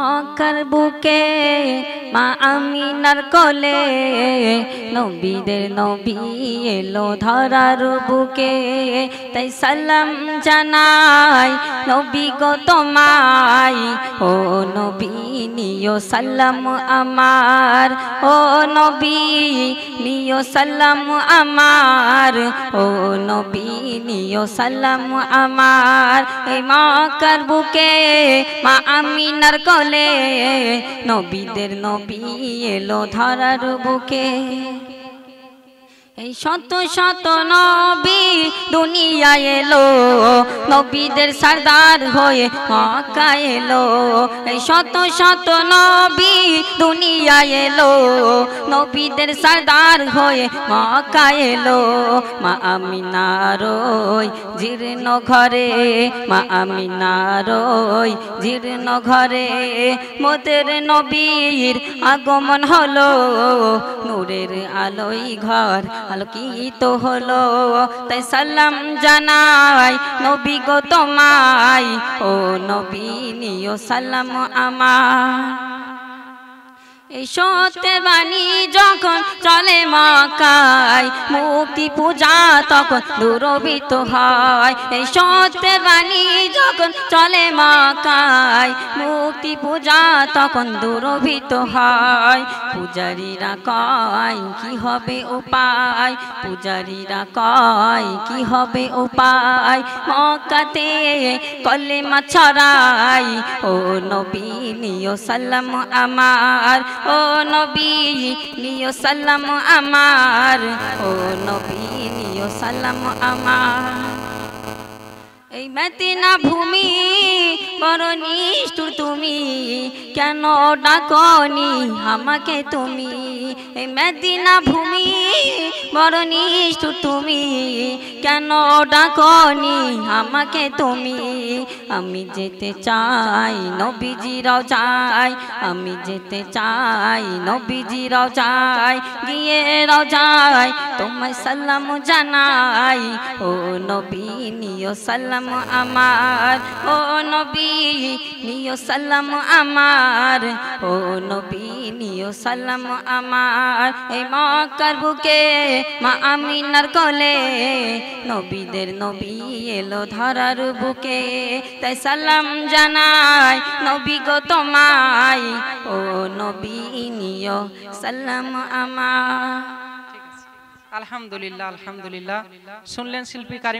মক্কার বুকে মা আমিনার কলে নবীদের নবী এলো ধরার বুকে। তাই সালাম জানাই নবী গো তোমায়। ও নবী, নিও সালাম আমার। ও নবী, নিও সালাম আমার। ও নবী, নিও সালাম আমার। এই মক্কার বুকে মা আমিনার কলে নবীদের নবী এলো ধরার বুকে। এই শত শত নবী দুনিয়া এলো, নবীদের সর্দার হয়ে মক্কা এলো। শত শত নবী দুনিয়া এলো, নবীদের সর্দার হয়ে মক্কা এলো। মা আমিনারই জীর্ণ ঘরে, মা আমিনারই জীর্ণ ঘরে মোদের নবীর আগমন হলো। নূরের আলোই ঘর আলোকিত হলো, তাই সালাম জানাই নবী গো তোমায় ও নবী নিও সালাম আমার। এই সত্যের বাণী যখন চলে মাকায় মুক্তি পূজা তখন দূরবিত হয়। এই সত্যের বাণী যখন চলে মাকায় মুক্তি পূজা তখন দূরবিত হয়। পূজারীরা কয়, কি হবে উপায়? পূজারীরা কয়, কি হবে উপায়? মক্কাতে কলেমা ছড়াই ও নবী নিও সালাম আমার ও নবী, নিও সালাম আমার। ও নবী, নিও সালাম আমার। এই মেতিনা ভূমি, বড় নিষ্ঠুর তুমি। কেন ডাকনি আমাকে তুমি? এই মেদিনা ভূমি বড় নিষ্ঠুর তুমি। কেন ডাকনি আমাকে তুমি? আমি যেতে চাই নবীজিরাও চাই আমি যেতে চাই নবীজিরাও চাই গিয়ে রাও যাই তোমায় সালাম জানাই। ও নবী, নিও সালাম আমার। ও নবী, নিও সালাম আমার। ও নবী, নিও সালাম আমার। এই মক্কার বুকে মা আমিনার কলে, নবীদের নবী এলো ধরার বুকে। তাই সালাম জানাই নবী গো তোমায়, ও নবী নিয় সালাম আমা আলহামদুলিল্লাহ আলহামদুলিল্লাহ। শুনলেন শিল্পী কারিম